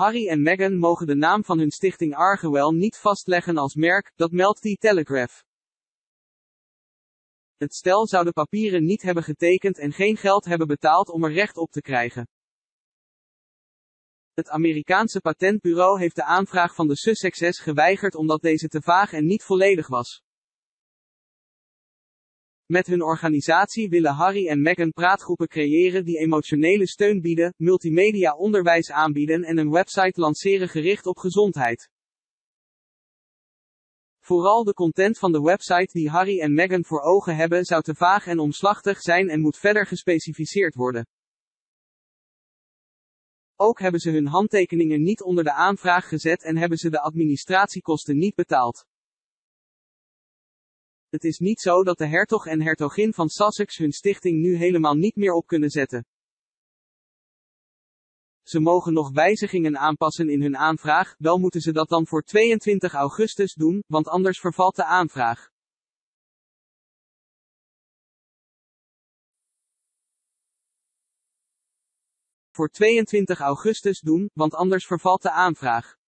Harry en Meghan mogen de naam van hun stichting Argewell niet vastleggen als merk, dat meldt The Telegraph. Het stel zou de papieren niet hebben getekend en geen geld hebben betaald om er recht op te krijgen. Het Amerikaanse patentbureau heeft de aanvraag van de Sussexes geweigerd omdat deze te vaag en niet volledig was. Met hun organisatie willen Harry en Meghan praatgroepen creëren die emotionele steun bieden, multimedia onderwijs aanbieden en een website lanceren gericht op gezondheid. Vooral de content van de website die Harry en Meghan voor ogen hebben zou te vaag en omslachtig zijn en moet verder gespecificeerd worden. Ook hebben ze hun handtekeningen niet onder de aanvraag gezet en hebben ze de administratiekosten niet betaald. Het is niet zo dat de hertog en hertogin van Sussex hun stichting nu helemaal niet meer op kunnen zetten. Ze mogen nog wijzigingen aanpassen in hun aanvraag, wel moeten ze dat dan voor 22 augustus doen, want anders vervalt de aanvraag. Voor 22 augustus doen, want anders vervalt de aanvraag.